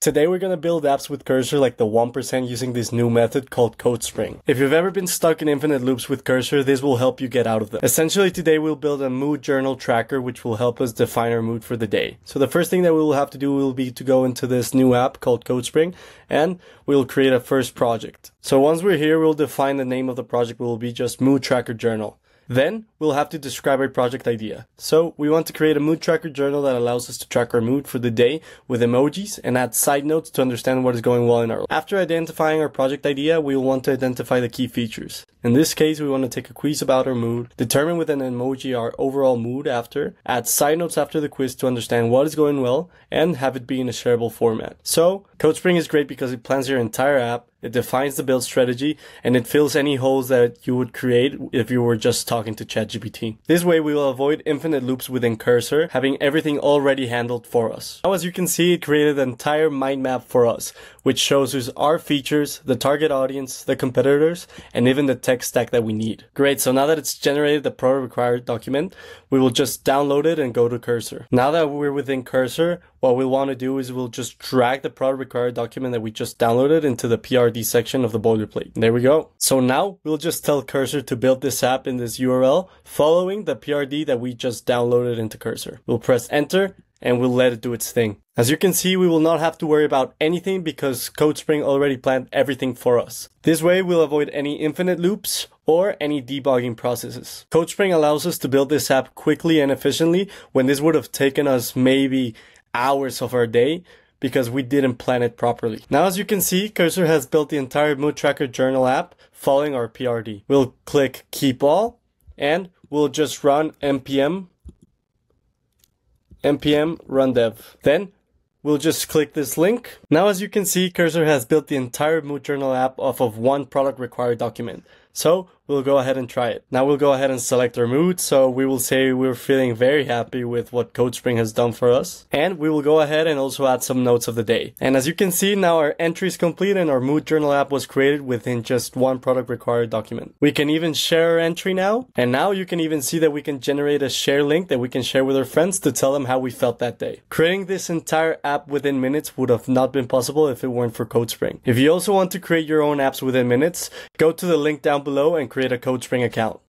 Today we're gonna build apps with Cursor like the 1% using this new method called CodeSpring. If you've ever been stuck in infinite loops with Cursor, this will help you get out of them. Essentially today we'll build a mood journal tracker which will help us define our mood for the day. So the first thing that we will have to do will be to go into this new app called CodeSpring and we'll create a first project. So once we're here, we'll define the name of the project will be just mood tracker journal. Then we'll have to describe our project idea. So we want to create a mood tracker journal that allows us to track our mood for the day with emojis and add side notes to understand what is going well in our life. After identifying our project idea, we will want to identify the key features. In this case, we want to take a quiz about our mood, determine with an emoji our overall mood after, add side notes after the quiz to understand what is going well, and have it be in a shareable format. So, CodeSpring is great because it plans your entire app, it defines the build strategy and it fills any holes that you would create if you were just talking to ChatGPT. This way we will avoid infinite loops within Cursor, having everything already handled for us. Now as you can see, it created an entire mind map for us, which shows us our features, the target audience, the competitors, and even the tech stack that we need. Great, so now that it's generated the product required document, we will just download it and go to Cursor. Now that we're within Cursor, what we'll want to do is we'll just drag the product required document that we just downloaded into the PRD section of the boilerplate. There we go. So now we'll just tell Cursor to build this app in this URL following the PRD that we just downloaded into Cursor. We'll press enter and we'll let it do its thing. As you can see, we will not have to worry about anything because CodeSpring already planned everything for us. This way, we'll avoid any infinite loops or any debugging processes. CodeSpring allows us to build this app quickly and efficiently when this would have taken us maybe hours of our day because we didn't plan it properly. Now, as you can see, Cursor has built the entire Mood Tracker Journal app following our PRD. We'll click Keep All and we'll just run npm npm run dev. Then we'll just click this link. Now, as you can see, Cursor has built the entire Mood Journal app off of one product required document. So we'll go ahead and try it. Now we'll go ahead and select our mood. So we will say we're feeling very happy with what CodeSpring has done for us. And we will go ahead and also add some notes of the day. And as you can see, now our entry is complete and our mood journal app was created within just one product required document. We can even share our entry now. And now you can even see that we can generate a share link that we can share with our friends to tell them how we felt that day. Creating this entire app within minutes would have not been possible if it weren't for CodeSpring. If you also want to create your own apps within minutes, go to the link down below and create a CodeSpring account.